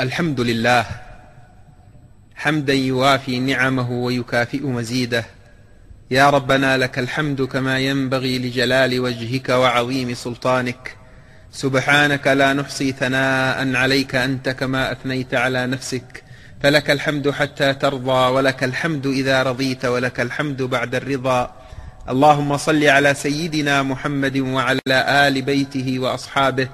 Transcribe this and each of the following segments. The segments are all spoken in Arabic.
الحمد لله حمدا يوافي نعمه ويكافئ مزيده. يا ربنا لك الحمد كما ينبغي لجلال وجهك وعظيم سلطانك. سبحانك لا نحصي ثناء عليك أنت كما أثنيت على نفسك. فلك الحمد حتى ترضى ولك الحمد إذا رضيت ولك الحمد بعد الرضا. اللهم صل على سيدنا محمد وعلى آل بيته وأصحابه.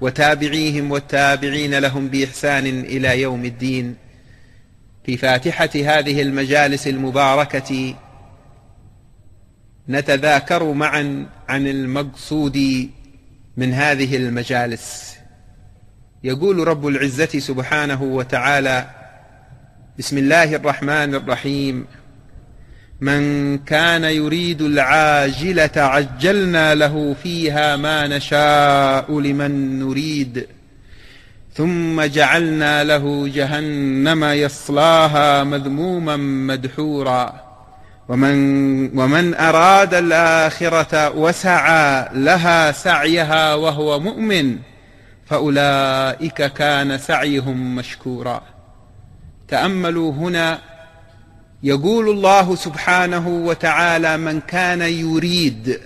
وتابعيهم والتابعين لهم بإحسان إلى يوم الدين. في فاتحة هذه المجالس المباركة نتذاكر معا عن المقصود من هذه المجالس. يقول رب العزة سبحانه وتعالى بسم الله الرحمن الرحيم. من كان يريد العاجلة عجلنا له فيها ما نشاء لمن نريد. ثم جعلنا له جهنم يصلاها مذموما مدحورا. ومن ومن أراد الآخرة وسعى لها سعيها وهو مؤمن فأولئك كان سعيهم مشكورا. تأملوا هنا يقول الله سبحانه وتعالى من كان يريد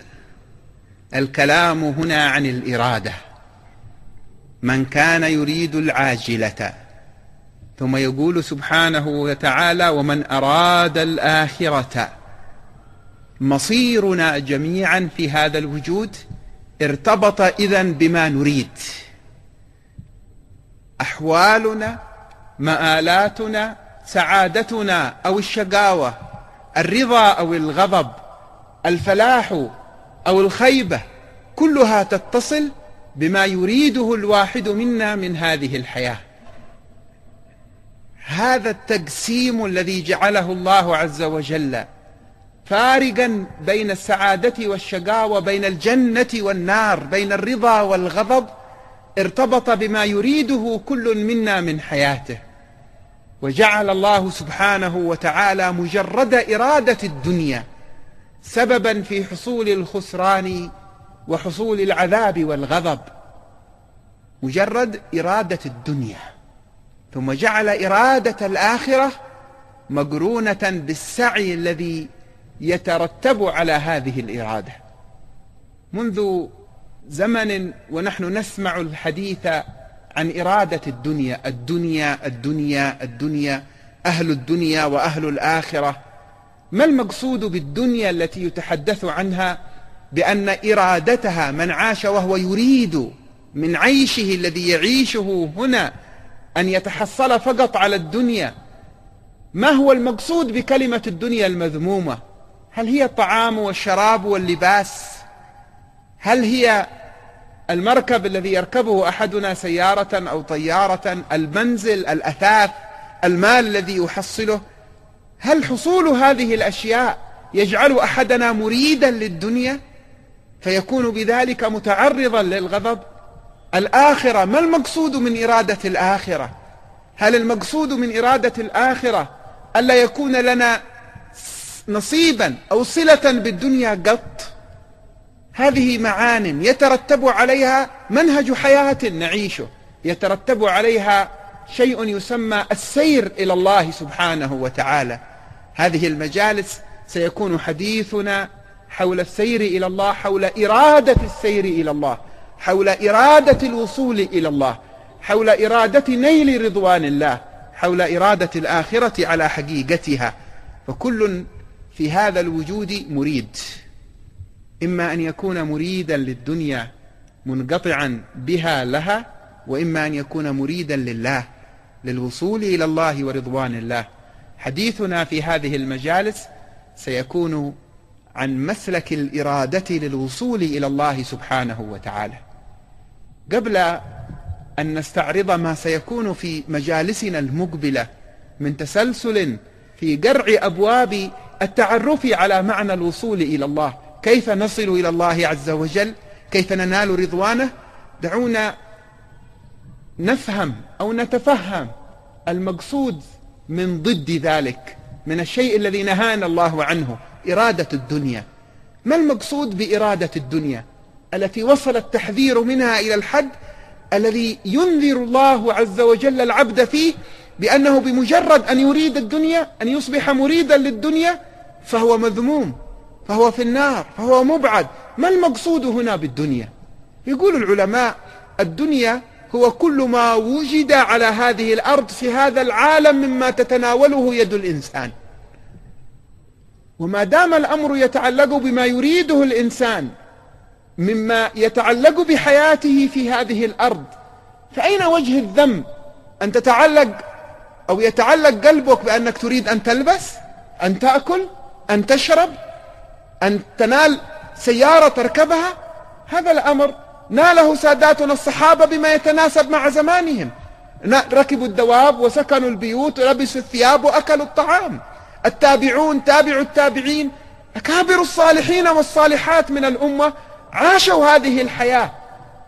الكلام هنا عن الإرادة. من كان يريد العاجلة. ثم يقول سبحانه وتعالى ومن أراد الآخرة. مصيرنا جميعا في هذا الوجود ارتبط اذا بما نريد. أحوالنا مآلاتنا سعادتنا أو الشقاوة الرضا أو الغضب الفلاح أو الخيبة كلها تتصل بما يريده الواحد منا من هذه الحياة. هذا التقسيم الذي جعله الله عز وجل فارقا بين السعادة والشقاوة بين الجنة والنار بين الرضا والغضب ارتبط بما يريده كل منا من حياته. وجعل الله سبحانه وتعالى مجرد إرادة الدنيا سببا في حصول الخسران وحصول العذاب والغضب. مجرد إرادة الدنيا. ثم جعل إرادة الآخرة مقرونة بالسعي الذي يترتب على هذه الإرادة. منذ زمن ونحن نسمع الحديث عن إرادة الدنيا الدنيا الدنيا الدنيا أهل الدنيا وأهل الآخرة. ما المقصود بالدنيا التي يتحدث عنها؟ بأن إرادتها من عاش وهو يريد من عيشه الذي يعيشه هنا أن يتحصل فقط على الدنيا. ما هو المقصود بكلمة الدنيا المذمومة؟ هل هي الطعام والشراب واللباس؟ هل هي المركب الذي يركبه أحدنا سيارة أو طيارة المنزل الأثاث المال الذي يحصله هل حصول هذه الأشياء يجعل أحدنا مريدا للدنيا؟ فيكون بذلك متعرضا للغضب. الآخرة ما المقصود من إرادة الآخرة؟ هل المقصود من إرادة الآخرة ألا يكون لنا نصيبا أو صلة بالدنيا قط؟ هذه معان يترتب عليها منهج حياة نعيشه. يترتب عليها شيء يسمى السير إلى الله سبحانه وتعالى. هذه المجالس سيكون حديثنا حول السير إلى الله حول إرادة السير إلى الله حول إرادة الوصول إلى الله حول إرادة نيل رضوان الله حول إرادة الآخرة على حقيقتها. فكل في هذا الوجود مريد. إما أن يكون مريدا للدنيا منقطعا بها لها وإما أن يكون مريدا لله للوصول إلى الله ورضوان الله. حديثنا في هذه المجالس سيكون عن مسلك الإرادة للوصول إلى الله سبحانه وتعالى. قبل أن نستعرض ما سيكون في مجالسنا المقبلة من تسلسل في قرع أبواب التعرف على معنى الوصول إلى الله كيف نصل إلى الله عز وجل؟ كيف ننال رضوانه؟ دعونا نفهم أو نتفهم المقصود من ضد ذلك من الشيء الذي نهانا الله عنه إرادة الدنيا. ما المقصود بإرادة الدنيا؟ التي وصل التحذير منها إلى الحد الذي ينذر الله عز وجل العبد فيه بأنه بمجرد أن يريد الدنيا أن يصبح مريدا للدنيا فهو مذموم. فهو في النار فهو مبعد. ما المقصود هنا بالدنيا؟ يقول العلماء الدنيا هو كل ما وجد على هذه الأرض في هذا العالم مما تتناوله يد الإنسان. وما دام الأمر يتعلق بما يريده الإنسان مما يتعلق بحياته في هذه الأرض فأين وجه الذم أن تتعلق أو يتعلق قلبك بأنك تريد أن تلبس أن تأكل أن تشرب؟ أن تنال سيارة تركبها؟ هذا الأمر. ناله ساداتنا الصحابة بما يتناسب مع زمانهم. ركبوا الدواب وسكنوا البيوت ولبسوا الثياب وأكلوا الطعام. التابعون تابعوا التابعين. أكابر الصالحين والصالحات من الأمة عاشوا هذه الحياة.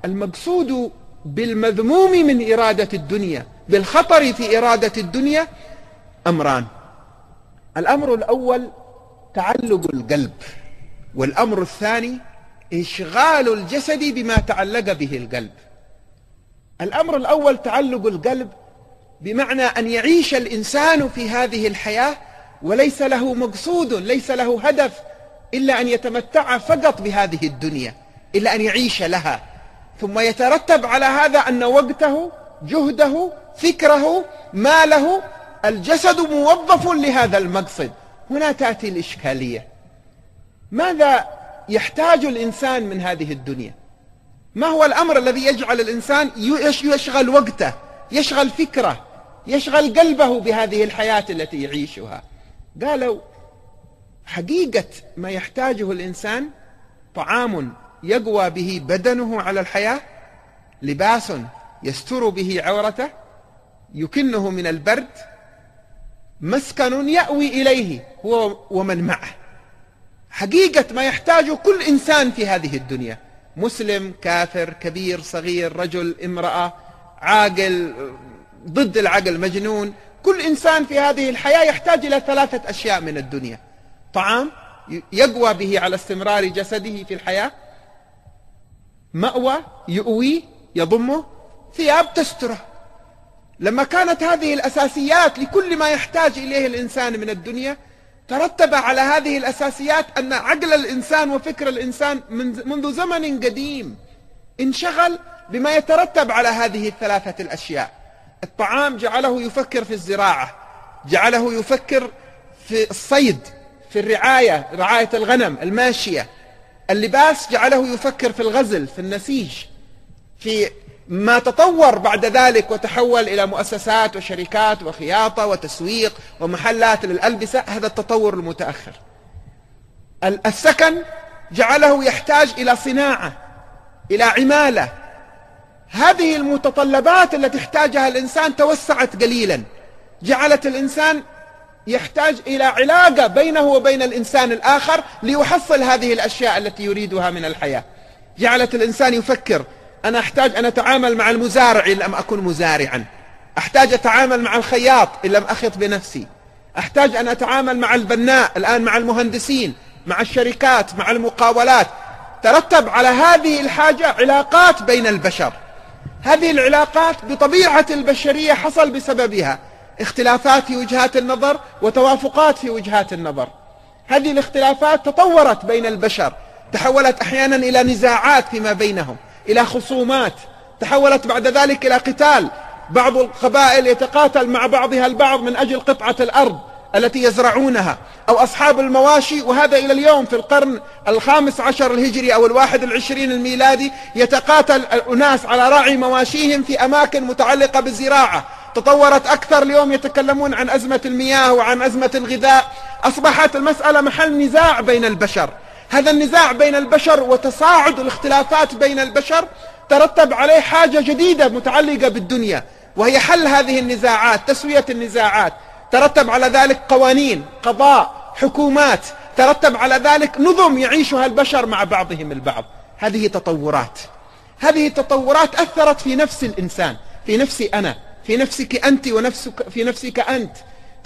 المقصود بالمذموم من إرادة الدنيا بالخطر في إرادة الدنيا أمران. الأمر الأول تعلق القلب. والأمر الثاني إشغال الجسد بما تعلق به القلب. الأمر الأول تعلق القلب بمعنى أن يعيش الإنسان في هذه الحياة وليس له مقصود ليس له هدف إلا أن يتمتع فقط بهذه الدنيا إلا أن يعيش لها. ثم يترتب على هذا أن وقته جهده فكره ماله الجسد موظف لهذا المقصد. هنا تأتي الإشكالية. ماذا يحتاج الإنسان من هذه الدنيا؟ ما هو الأمر الذي يجعل الإنسان يشغل وقته يشغل فكره يشغل قلبه بهذه الحياة التي يعيشها؟ قالوا حقيقة ما يحتاجه الإنسان طعام يقوى به بدنه على الحياة لباس يستر به عورته يكنه من البرد مسكن يأوي إليه هو ومن معه. حقيقة ما يحتاجه كل إنسان في هذه الدنيا. مسلم كافر كبير صغير رجل امرأة عاقل ضد العقل مجنون. كل إنسان في هذه الحياة يحتاج إلى ثلاثة أشياء من الدنيا. طعام يقوى به على استمرار جسده في الحياة. مأوى يؤوي يضمه. ثياب تستره. لما كانت هذه الأساسيات لكل ما يحتاج إليه الإنسان من الدنيا ترتب على هذه الأساسيات أن عقل الإنسان وفكر الإنسان منذ زمن قديم انشغل بما يترتب على هذه الثلاثة الأشياء. الطعام جعله يفكر في الزراعة جعله يفكر في الصيد في الرعاية رعاية الغنم الماشية. اللباس جعله يفكر في الغزل في النسيج في ما تطور بعد ذلك وتحول إلى مؤسسات وشركات وخياطة وتسويق ومحلات للألبسة هذا التطور المتأخر. السكن جعله يحتاج إلى صناعة إلى عمالة. هذه المتطلبات التي احتاجها الإنسان توسعت قليلا. جعلت الإنسان يحتاج إلى علاقة بينه وبين الإنسان الآخر ليحصل هذه الأشياء التي يريدها من الحياة. جعلت الإنسان يفكر أنا أحتاج أن أتعامل مع المزارع إن لم أكن مزارعا. أحتاج أتعامل مع الخياط إن لم أخط بنفسي. أحتاج أن أتعامل مع البناء الآن مع المهندسين مع الشركات مع المقاولات. ترتب على هذه الحاجة علاقات بين البشر. هذه العلاقات بطبيعة البشرية حصل بسببها. اختلافات في وجهات النظر وتوافقات في وجهات النظر. هذه الاختلافات تطورت بين البشر تحولت أحيانا إلى نزاعات فيما بينهم. إلى خصومات. تحولت بعد ذلك إلى قتال. بعض القبائل يتقاتل مع بعضها البعض من أجل قطعة الأرض التي يزرعونها أو أصحاب المواشي. وهذا إلى اليوم في القرن الخامس عشر الهجري أو الواحد العشرين الميلادي. يتقاتل أناس على راعي مواشيهم في أماكن متعلقة بالزراعة. تطورت أكثر. اليوم يتكلمون عن أزمة المياه وعن أزمة الغذاء. أصبحت المسألة محل نزاع بين البشر. هذا النزاع بين البشر وتصاعد الاختلافات بين البشر ترتب عليه حاجة جديدة متعلقة بالدنيا وهي حل هذه النزاعات تسوية النزاعات. ترتب على ذلك قوانين قضاء حكومات. ترتب على ذلك نظم يعيشها البشر مع بعضهم البعض. هذه تطورات. هذه التطورات أثرت في نفس الإنسان في نفسي أنا في نفسك أنت ونفسك في نفسك أنت.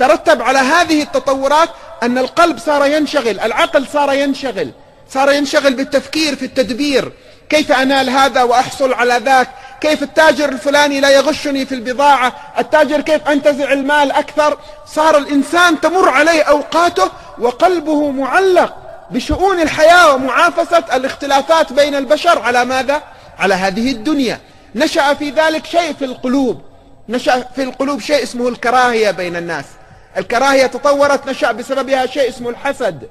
ترتب على هذه التطورات أن القلب صار ينشغل العقل صار ينشغل صار ينشغل بالتفكير في التدبير. كيف أنال هذا وأحصل على ذاك؟ كيف التاجر الفلاني لا يغشني في البضاعة؟ التاجر كيف أنتزع المال أكثر؟ صار الإنسان تمر عليه أوقاته وقلبه معلق بشؤون الحياة ومعافسة الاختلافات بين البشر. على ماذا؟ على هذه الدنيا. نشأ في ذلك شيء في القلوب. نشأ في القلوب شيء اسمه الكراهية بين الناس. الكراهية تطورت نشأ بسببها شيء اسمه الحسد.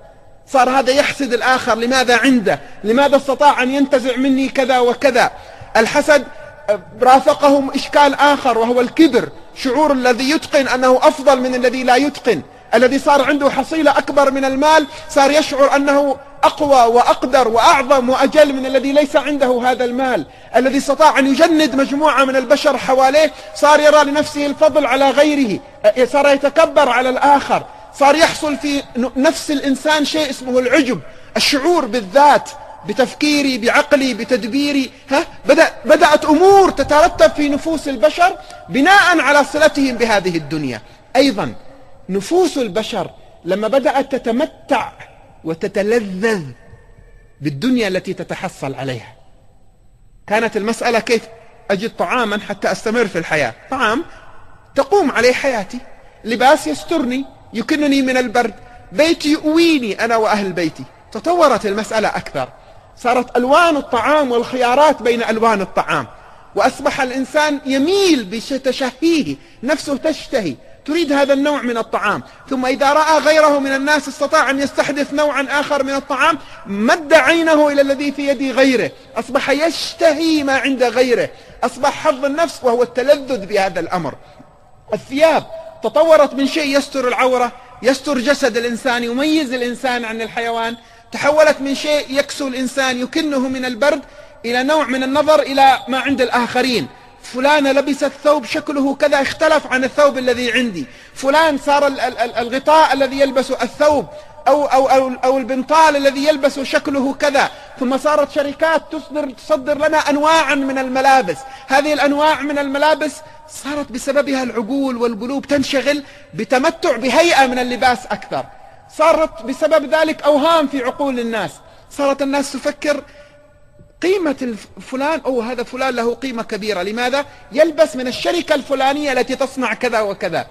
صار هذا يحسد الآخر لماذا عنده؟ لماذا استطاع أن ينتزع مني كذا وكذا؟ الحسد رافقهم إشكال آخر وهو الكبر شعور الذي يتقن أنه أفضل من الذي لا يتقن. الذي صار عنده حصيلة أكبر من المال صار يشعر أنه أقوى وأقدر وأعظم وأجل من الذي ليس عنده هذا المال. الذي استطاع أن يجند مجموعة من البشر حواليه صار يرى لنفسه الفضل على غيره صار يتكبر على الآخر صار يحصل في نفس الإنسان شيء اسمه العجب الشعور بالذات بتفكيري بعقلي بتدبيري ها؟ بدأ بدأت أمور تترتب في نفوس البشر بناء على صلتهم بهذه الدنيا. أيضا نفوس البشر لما بدأت تتمتع وتتلذذ بالدنيا التي تتحصل عليها. كانت المسألة كيف أجد طعاما حتى أستمر في الحياة. طعام تقوم عليه حياتي. لباس يسترني يكنني من البرد. بيت يؤويني أنا وأهل بيتي. تطورت المسألة أكثر. صارت ألوان الطعام والخيارات بين ألوان الطعام. وأصبح الإنسان يميل بتشهيه نفسه تشتهي. تريد هذا النوع من الطعام. ثم إذا رأى غيره من الناس استطاع أن يستحدث نوعا آخر من الطعام مد عينه إلى الذي في يد غيره. أصبح يشتهي ما عند غيره. أصبح حظ النفس وهو التلذذ بهذا الأمر. الثياب تطورت من شيء يستر العورة يستر جسد الإنسان يميز الإنسان عن الحيوان. تحولت من شيء يكسو الإنسان يكنه من البرد إلى نوع من النظر إلى ما عند الآخرين. فلانة لبست ثوب شكله كذا اختلف عن الثوب الذي عندي. فلان صار الغطاء الذي يلبس الثوب أو, أو, أو, أو البنطال الذي يلبس شكله كذا. ثم صارت شركات تصدر, تصدر لنا أنواعا من الملابس. هذه الأنواع من الملابس صارت بسببها العقول والقلوب تنشغل بتمتع بهيئة من اللباس أكثر. صارت بسبب ذلك أوهام في عقول الناس. صارت الناس تفكر قيمة فلان أو هذا فلان له قيمة كبيرة لماذا؟ يلبس من الشركة الفلانية التي تصنع كذا وكذا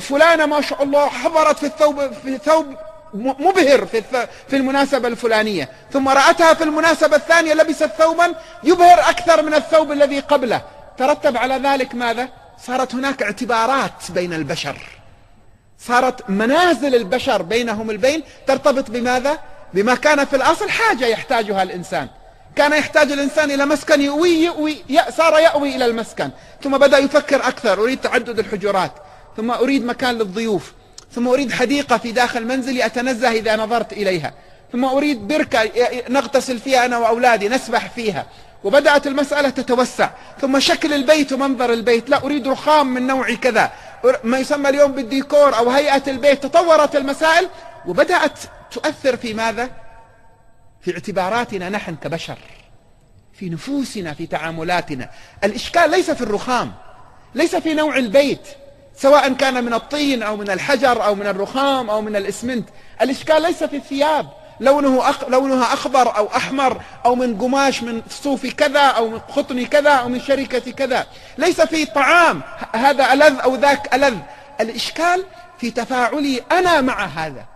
فلانة ما شاء الله حضرت في الثوب في ثوب مبهر في في المناسبة الفلانية ثم رأتها في المناسبة الثانية لبست ثوبا يبهر أكثر من الثوب الذي قبله ترتب على ذلك ماذا؟ صارت هناك اعتبارات بين البشر صارت منازل البشر بينهم البين ترتبط بماذا؟ بما كان في الأصل حاجة يحتاجها الإنسان كان يحتاج الإنسان إلى مسكن يؤوي, يؤوي صار يأوي إلى المسكن. ثم بدأ يفكر أكثر أريد تعدد الحجرات. ثم أريد مكان للضيوف. ثم أريد حديقة في داخل منزلي أتنزه إذا نظرت إليها. ثم أريد بركة نغتسل فيها أنا وأولادي نسبح فيها. وبدأت المسألة تتوسع. ثم شكل البيت ومنظر البيت. لا أريد رخام من نوع كذا. ما يسمى اليوم بالديكور أو هيئة البيت. تطورت المسائل وبدأت تؤثر في ماذا؟ في اعتباراتنا نحن كبشر في نفوسنا في تعاملاتنا. الإشكال ليس في الرخام ليس في نوع البيت سواء كان من الطين أو من الحجر أو من الرخام أو من الإسمنت. الإشكال ليس في الثياب لونه أخ... لونها أخضر أو أحمر أو من قماش من صوف كذا أو من قطن كذا أو من شركة كذا. ليس في طعام هذا ألذ أو ذاك ألذ. الإشكال في تفاعلي أنا مع هذا.